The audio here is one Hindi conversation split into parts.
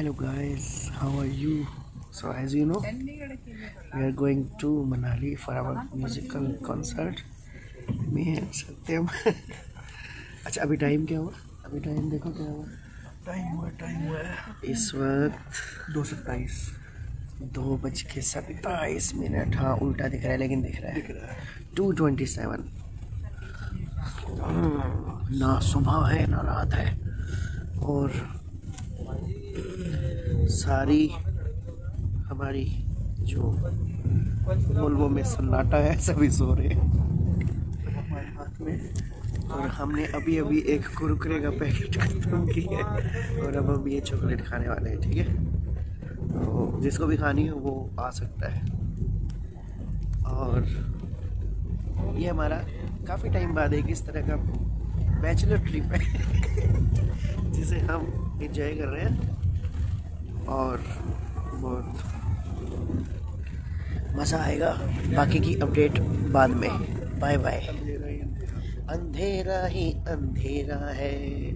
Hello guys, how are you? So as you know, we are going to Manali for our musical concert. Me and Satyam. अच्छा अभी टाइम क्या हुआ अभी टाइम देखो क्या हुआ टाइम हुआ टाइम हुआ इस वक्त दो सत्ताईस। दो बज के सत्ताईस मिनट। हाँ उल्टा दिख रहा है लेकिन दिख रहा है। दिख रहा है। Two twenty seven. ना सुबह है ना रात है। और सारी हमारी जो वोल्वो में सन्नाटा है, सभी सो रहे हैं। हमारे हाथ में। और हमने अभी अभी एक कुरकुरे का पैकेट खत्म किया है। और अब हम ये चॉकलेट खाने वाले हैं, ठीक है? तो जिसको भी खानी हो, वो आ सकता है। और ये हमारा काफ़ी टाइम बाद एक इस तरह का बैचलर ट्रिप है, जिसे हम एंजॉय कर रहे हैं। और बहुत मज़ा आएगा। बाकी की अपडेट बाद में। बाय बाय अंधेरा ही अंधेरा है।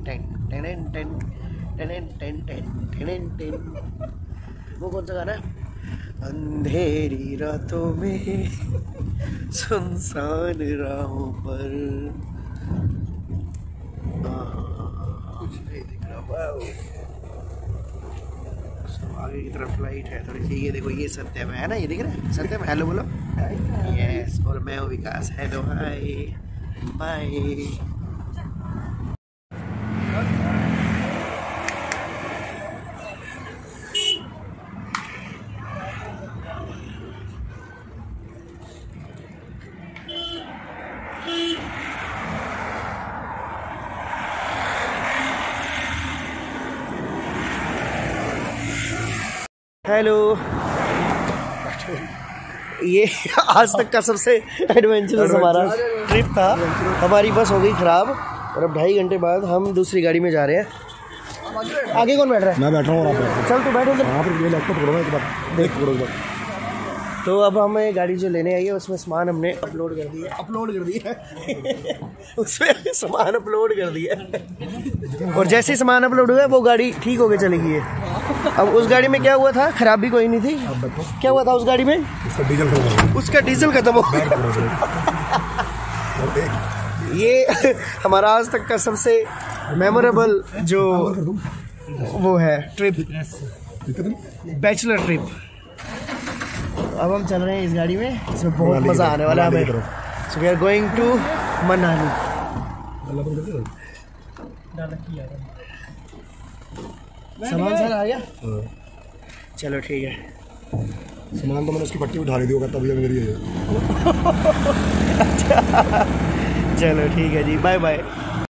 Ten ten ten ten ten ten ten ten. वो कौन सा गाना है? अंधेरी रातों में सुनसान राहों पर। कुछ नहीं दिख रहा। आगे की तरफ़ फ़्लाइट है, थोड़ी सी। ये देखो, ये सत्यम है ना? ये दिख रहा है? सत्यम हेलो बोलो। यस और मैं हूँ Vikas. Hello hi bye hello. ये आज तक का सबसे एडवेंचरस हमारा ट्रिप था। हमारी बस हो गई खराब और अब ढाई घंटे बाद हम दूसरी गाड़ी में जा रहे हैं। आगे कौन बैठ रहा है? मैं बैठ रहा हूँ आप हो। चल तू बैठ उधर बार तो अब हमें गाड़ी जो लेने आई है उसमें सामान हमने अपलोड कर दिया। अपलोड कर दिया। उसमें सामान अपलोड कर दिया। और जैसे ही सामान अपलोड हुआ वो गाड़ी ठीक होके चली गई है। अब उस गाड़ी में क्या हुआ था? खराबी कोई नहीं थी? क्या हुआ था उस गाड़ी में? इसका डीजल खत्म उसका डीजल खत्म हो गया। ये हमारा आज तक का सबसे मेमोरेबल जो वो है ट्रिप बैचलर ट्रिप अब हम चल रहे हैं इस गाड़ी में इसमें बहुत मज़ा आने वाला है हमें। So we are going to Manali. सामान सर आ गया? चलो ठीक है। सामान तो मैंने उसकी पट्टी उठा ली थी होगा तभी अभी मेरी है चलो ठीक है जी बाय बाय